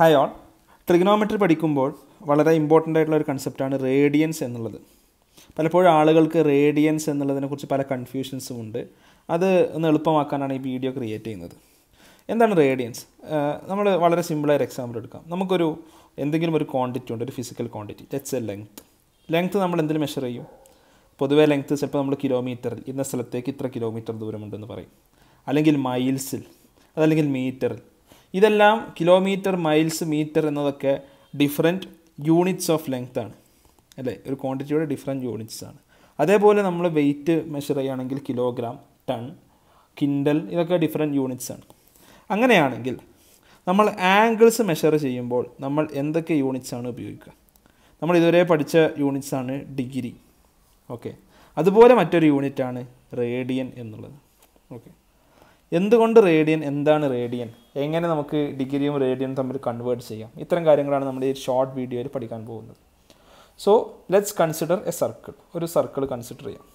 Hi all trigonometry പഠിക്കുമ്പോൾ വളരെ important ആയിട്ടുള്ള ഒരു കൺസെപ്റ്റാണ് റേഡിയൻസ് എന്നുള്ളത്. പലപ്പോഴും ആളുകൾക്ക് റേഡിയൻസ് എന്നുള്ളതിനെക്കുറിച്ച് പല കൺഫ്യൂഷൻസും ഉണ്ട്. അത് ഒന്ന് എളുപ്പമാക്കാനാണ് ഈ വീഡിയോ ക്രിയേറ്റ് ചെയ്യുന്നത്. എന്താണ് റേഡിയൻസ് നമ്മൾ വളരെ സിമ്പിളായൊരു എക്സാമ്പിൾ എടുക്കാം. നമുക്കൊരു എന്തെങ്കിലും ഒരു ക്വാണ്ടിറ്റി ഉണ്ട് ഒരു physical quantity let's a length length നമ്മൾ എന്തിൽ മെഷർ ചെയ്യും? പൊതുവേ ലെങ്ത് ചിലപ്പോൾ നമ്മൾ കിലോമീറ്ററിൽ ഇന്ന സ്ഥലത്തേക്ക് ഇത്ര കിലോമീറ്റർ ദൂരമുണ്ടെന്ന് പറയും. അല്ലെങ്കിൽ മൈൽസിൽ അതല്ലെങ്കിൽ മീറ്ററിൽ ഇതെല്ലാം കിലോമീറ്റർ മൈൽസ് മീറ്റർ എന്നതൊക്കെ ഡിഫറെന്റ് യൂണിറ്റ്സ് ഓഫ് ലെങ്ത് ആണ്. അല്ലേ? ഒരു ക്വാണ്ടിറ്റിയുടെ ഡിഫറെന്റ് യൂണിറ്റ്സ് ആണ്. അതേപോലെ നമ്മൾ വെയിറ്റ് മെഷർ ചെയ്യുകയാണെങ്കിൽ കിലോഗ്രാം ടൺ കിൻഡൽ ഇതൊക്കെ ഡിഫറെന്റ് യൂണിറ്റ്സ് ആണ്. അങ്ങനെയാണെങ്കിൽ നമ്മൾ ആംഗിൾസ് മെഷർ ചെയ്യുമ്പോൾ നമ്മൾ എന്തൊക്കെ യൂണിറ്റ്സ് ആണ് ഉപയോഗിക്കുക? നമ്മൾ ഇതുവരെ പഠിച്ച യൂണിറ്റ്സ് ആണ് ഡിഗ്രി ഓക്കെ അതുപോലെ മറ്റൊരു യൂണിറ്റാണ് റേഡിയൻ എന്നുള്ളത്. ഓക്കെ എന്തുകൊണ്ട് റേഡിയൻ എന്താണ് റേഡിയൻ എങ്ങനെ നമുക്ക് ഡിഗ്രിയും റേഡിയനും തമ്മിൽ കൺവേർട്ട് ചെയ്യാം? ഇത്തരം കാര്യങ്ങളാണ് നമ്മുടെ ഈ ഷോർട്ട് വീഡിയോയിൽ പഠിക്കാൻ പോകുന്നത്. So let's consider a circle ഒരു സർക്കിൾ കൺസിഡർ ചെയ്യാം.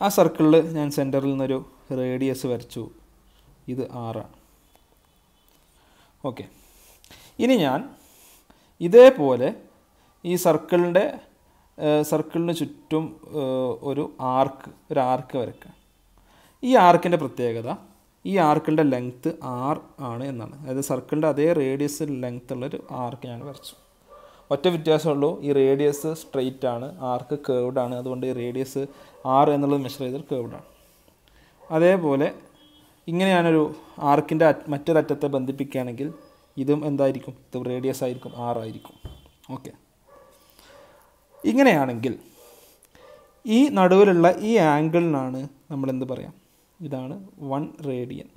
ആ സർക്കിളിൽ ഞാൻ സെന്ററിൽ നിന്നൊരു റേഡിയസ് വരച്ചു. ഇത് ആറാണ് ഓക്കെ ഇനി ഞാൻ ഇതേപോലെ ഈ സർക്കിളിന്റെ സർക്കിളിന് ചുറ്റും ഒരു ആർക്ക് ഒരു ആർക്ക് വരയ്ക്കുക ഈ ആർക്കിന്റെ പ്രത്യേകത ഈ ആർക്കിന്റെ ലെങ്ത്ത് ആർ ആണ് എന്നാണ്. അതായത് സർക്കിളിന്റെ അതേ റേഡിയസ് ലെങ്ത്ത് ഉള്ളൊരു ആർക്ക് ഞാൻ വരച്ചു. ഒറ്റ വ്യത്യാസമുള്ളൂ ഈ റേഡിയസ് സ്ട്രെയിറ്റ് ആണ്. ആർക്ക് കേർവ്ഡ് ആണ്. അതുകൊണ്ട് ഈ റേഡിയസ് ആർ എന്നുള്ളത് മെഷർ ചെയ്തത് കേർവ്ഡ് ആണ്. അതേപോലെ ഇങ്ങനെ ഞാനൊരു ആർക്കിന്റെ മറ്റൊരറ്റത്തെ ബന്ധിപ്പിക്കുകയാണെങ്കിൽ ഇതും എന്തായിരിക്കും? ഇത് റേഡിയസ് ആയിരിക്കും ആർ ആയിരിക്കും. ഓക്കെ ഇങ്ങനെയാണെങ്കിൽ ഈ നടുവിലുള്ള ഈ ആംഗിളിനാണ് നമ്മൾ എന്ത് പറയാം? ഇതാണ് വൺ റേഡിയൻ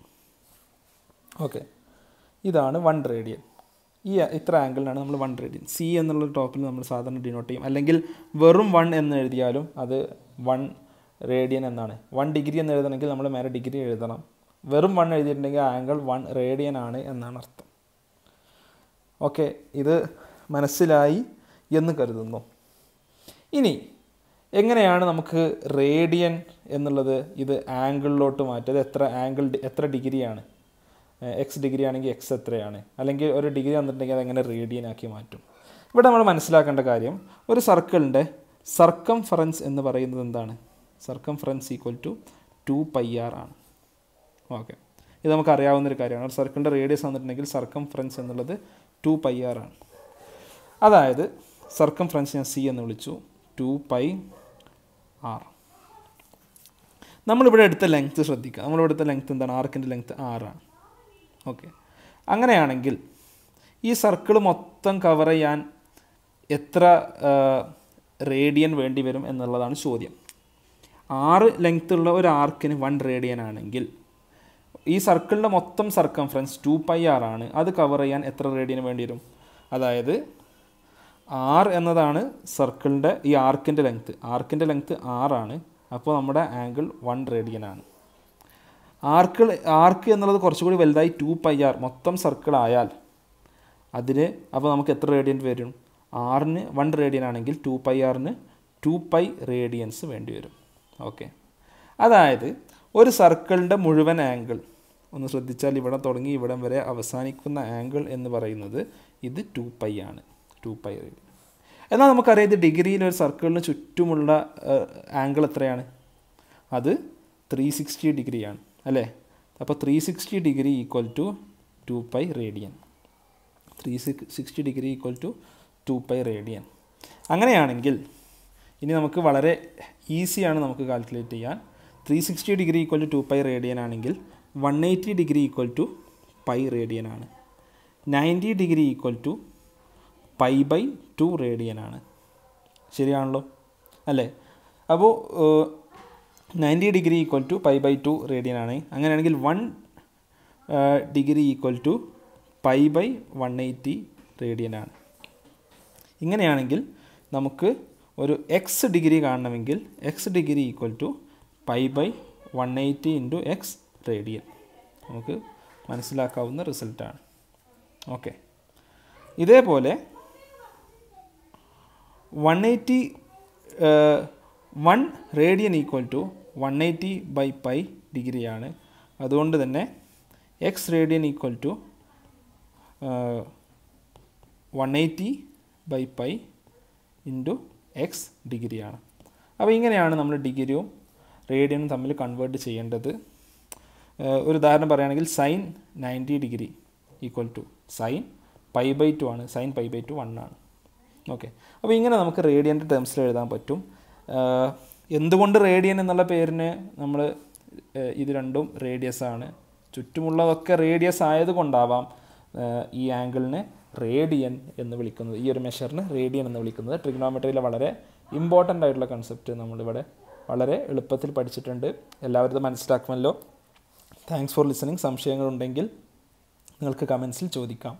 ഓക്കെ ഇതാണ് വൺ റേഡിയൻ ഈ ഇത്ര ആംഗിളിനാണ് നമ്മൾ വൺ റേഡിയൻ സി എന്നുള്ള ടോപ്പിൽ നമ്മൾ സാധാരണ ഡിനോട്ട് ചെയ്യും. അല്ലെങ്കിൽ വെറും വൺ എന്ന് എഴുതിയാലും അത് വൺ റേഡിയൻ എന്നാണ്. വൺ ഡിഗ്രി എന്ന് എഴുതണമെങ്കിൽ നമ്മൾ മേലെ ഡിഗ്രി എഴുതണം. വെറും വൺ എഴുതിയിട്ടുണ്ടെങ്കിൽ ആംഗിൾ വൺ റേഡിയൻ ആണ് എന്നാണ് അർത്ഥം. ഓക്കെ ഇത് മനസ്സിലായി എന്ന് കരുതുന്നു. ഇനി എങ്ങനെയാണ് നമുക്ക് റേഡിയൻ എന്നുള്ളത് ഇത് ആംഗിളിലോട്ട് മാറ്റിയത്? എത്ര ആംഗിൾ എത്ര ഡിഗ്രിയാണ്? എക്സ് ഡിഗ്രി ആണെങ്കിൽ എക്സ് എത്രയാണ്? അല്ലെങ്കിൽ ഒരു ഡിഗ്രി വന്നിട്ടുണ്ടെങ്കിൽ അതെങ്ങനെ റേഡിയൻ ആക്കി മാറ്റും? ഇവിടെ നമ്മൾ മനസ്സിലാക്കേണ്ട കാര്യം ഒരു സർക്കിളിന്റെ സർക്കംഫറൻസ് എന്ന് പറയുന്നത് എന്താണ്? Circumference equal to two pi R ആണ്. ഓക്കെ ഇത് നമുക്ക് അറിയാവുന്ന ഒരു കാര്യമാണ്. ഒരു സർക്കിളിന്റെ റേഡിയസ് വന്നിട്ടുണ്ടെങ്കിൽ സർക്കംഫറൻസ് എന്നുള്ളത് ടു പൈ ആർ ആണ്. അതായത് സർക്കംഫറൻസ് ഞാൻ സി എന്ന് വിളിച്ചു. ടു പൈ ആർ നമ്മളിവിടെ എടുത്ത ലെങ്ത്ത് ശ്രദ്ധിക്കുക. നമ്മളിവിടെ എടുത്ത ലെങ്ത്ത് എന്താണ്? ആർക്കിന്റെ ലെങ്ത്ത് ആറാണ്. ഓക്കെ അങ്ങനെയാണെങ്കിൽ ഈ സർക്കിൾ മൊത്തം കവർ ചെയ്യാൻ എത്ര റേഡിയൻ വേണ്ടി വരും എന്നുള്ളതാണ് ചോദ്യം. ആറ് ലെങ്ത്ത് ഉള്ള ഒരു ആർക്കിന് വൺ റേഡിയൻ ആണെങ്കിൽ ഈ സർക്കിളിന്റെ മൊത്തം സർക്കംഫറൻസ് ടു പൈ ആർ ആണ്. അത് കവർ ചെയ്യാൻ എത്ര റേഡിയൻ വേണ്ടി വരും? അതായത് ആർ എന്നതാണ് സർക്കിളിന്റെ ഈ ആർക്കിന്റെ ലെങ്ത്ത് ആർക്കിന്റെ ലെങ്ത്ത് ആറാണ് അപ്പോൾ നമ്മുടെ ആംഗിൾ വൺ റേഡിയൻ ആണ്. ആർക്ക് ആർക്ക് എന്നുള്ളത് കുറച്ചുകൂടി വലുതായി ടു പൈ ആർ മൊത്തം സർക്കിൾ ആയാൽ അതിന് അപ്പോൾ നമുക്ക് എത്ര റേഡിയൻ വരും? ആറിന് വൺ റേഡിയൻ ആണെങ്കിൽ ടു പൈ ആറിന് ടു പൈ റേഡിയൻസ് വേണ്ടി വരും. ഓക്കെ അതായത് ഒരു സർക്കിളിന്റെ മുഴുവൻ ആംഗിൾ ഒന്ന് ശ്രദ്ധിച്ചാൽ ഇവിടെ തുടങ്ങി ഇവിടം വരെ അവസാനിക്കുന്ന ആംഗിൾ എന്ന് പറയുന്നത് ഇത് ടു പൈ ആണ്. ടു പൈ റേഡിയൻ എന്നാൽ നമുക്കറിയാം ഇത് ഡിഗ്രിയിൽ ഒരു സർക്കിളിന് ചുറ്റുമുള്ള ആംഗിൾ എത്രയാണ്? അത് ത്രീ സിക്സ്റ്റി ഡിഗ്രിയാണ് അല്ലേ? അപ്പോൾ three sixty degree equal to two pi radian three sixty degree equal to two pi radian അങ്ങനെയാണെങ്കിൽ ഇനി നമുക്ക് വളരെ ഈസിയാണ് നമുക്ക് കാൽക്കുലേറ്റ് ചെയ്യാൻ. Three sixty degree equal to two pi radian ആണെങ്കിൽ one eighty degree equal to pi radian ആണ്. Ninety degree equal to pi by two radian ആണ്. ശരിയാണല്ലോ? അല്ലേ? അപ്പോൾ ninety degree equal to pi by two radian ആണ്. അങ്ങനെയാണെങ്കിൽ one degree equal to pi by one eighty radian ആണ്. ഇങ്ങനെയാണെങ്കിൽ നമുക്ക് ഒരു എക്സ് ഡിഗ്രി കാണണമെങ്കിൽ X degree equal to pi by one eighty into X radian. നമുക്ക് മനസ്സിലാക്കാവുന്ന റിസൾട്ടാണ്. ഓക്കെ. ഇതേപോലെ one eighty one radian equal to one eighty by pi ഡിഗ്രിയാണ്. അതുകൊണ്ട് തന്നെ X radian equal to one eighty by pi into X ഡിഗ്രിയാണ്. അപ്പോൾ ഇങ്ങനെയാണ് നമ്മൾ ഡിഗ്രിയും റേഡിയനും തമ്മിൽ കൺവേർട്ട് ചെയ്യേണ്ടത്. ഒരു ഉദാഹരണം പറയുകയാണെങ്കിൽ sine ninety degree equal to sine pi by two ആണ് sine pi by two one ആണ്. ഓക്കെ അപ്പോൾ ഇങ്ങനെ നമുക്ക് റേഡിയന്റെ ടേംസിൽ എഴുതാൻ പറ്റും. എന്തുകൊണ്ട് റേഡിയൻ എന്നുള്ള പേരിന് നമ്മൾ ഇത് രണ്ടും റേഡിയസ് ആണ്. ചുറ്റുമുള്ളതൊക്കെ റേഡിയസ് ആയതുകൊണ്ടാവാം ഈ ആംഗിളിനെ റേഡിയൻ എന്ന് വിളിക്കുന്നത്. ഈ ഒരു മെഷറിന് റേഡിയൻ എന്ന് വിളിക്കുന്നത്. ട്രിഗ്നോമെട്രിയിലെ വളരെ ഇമ്പോർട്ടന്റ് ആയിട്ടുള്ള കൺസെപ്റ്റ് നമ്മളിവിടെ വളരെ എളുപ്പത്തിൽ പഠിച്ചിട്ടുണ്ട്. എല്ലാവരും മനസ്സിലാക്കുമല്ലോ. താങ്ക്സ് ഫോർ ലിസണിങ് സംശയങ്ങളുണ്ടെങ്കിൽ നിങ്ങൾക്ക് കമൻസിൽ ചോദിക്കാം.